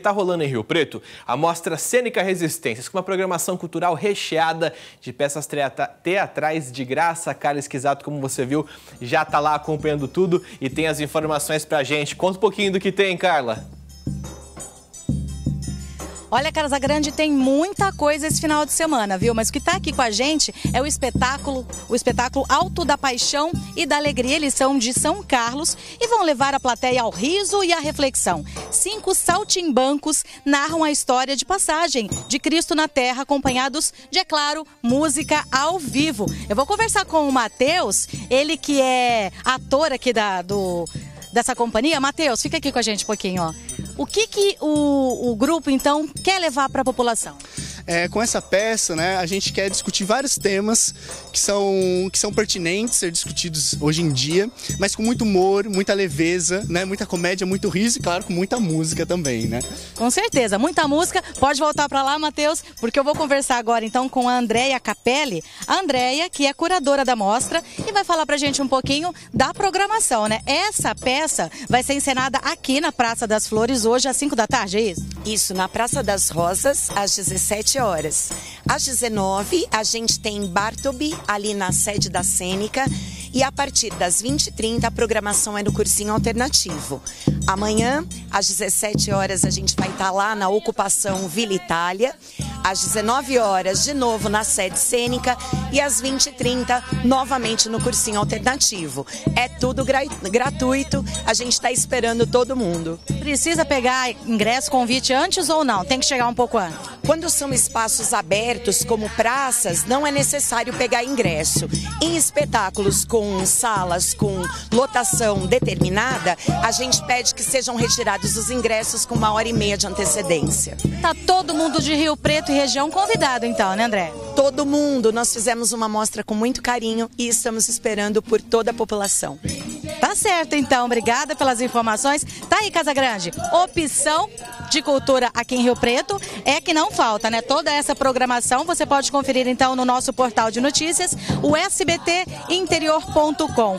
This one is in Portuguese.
Está rolando em Rio Preto a mostra Cênica Resistências, com uma programação cultural recheada de peças teatrais de graça. Carla Esquisato, como você viu, já está lá acompanhando tudo e tem as informações para gente. Conta um pouquinho do que tem, Carla. Olha, Casa Grande tem muita coisa esse final de semana, viu? Mas o que está aqui com a gente é o espetáculo, o espetáculo Alto da Paixão e da Alegria. Eles são de São Carlos e vão levar a plateia ao riso e à reflexão. Cinco saltimbancos narram a história de passagem de Cristo na Terra, acompanhados de, é claro, música ao vivo. Eu vou conversar com o Matheus, ele que é ator aqui da, do, dessa companhia. Matheus, fica aqui com a gente um pouquinho, ó. O que, que o, o grupo, então, quer levar para a população? É, com essa peça, né, a gente quer discutir vários temas que são, que são pertinentes ser discutidos hoje em dia, mas com muito humor, muita leveza, né, muita comédia, muito riso e, claro, com muita música também, né? Com certeza, muita música. Pode voltar para lá, Matheus, porque eu vou conversar agora, então, com a Andréia Capelli. A Andréia, que é curadora da mostra, e vai falar para a gente um pouquinho da programação, né? Essa peça vai ser encenada aqui na Praça das Flores hoje às 5 da tarde, é isso? Isso, na Praça das Rosas, às 17 horas. Às 19 a gente tem Bartobi, ali na sede da Cênica. E a partir das 20h30 a programação é no cursinho alternativo. Amanhã, às 17 horas, a gente vai estar lá na ocupação Vila Itália às 19 horas, de novo na sede cênica, e às 20h30, novamente no cursinho alternativo. É tudo gra gratuito, a gente está esperando todo mundo. Precisa pegar ingresso, convite antes ou não? Tem que chegar um pouco antes? Quando são espaços abertos, como praças, não é necessário pegar ingresso. Em espetáculos com salas com lotação determinada, a gente pede que sejam retirados os ingressos com uma hora e meia de antecedência. Tá todo mundo de Rio Preto e região convidado, então, né, André? Todo mundo. Nós fizemos uma mostra com muito carinho e estamos esperando por toda a população. Certo, então. Obrigada pelas informações. Tá aí, Casa Grande. Opção de cultura aqui em Rio Preto é que não falta, né? Toda essa programação você pode conferir então no nosso portal de notícias, o sbtinterior.com.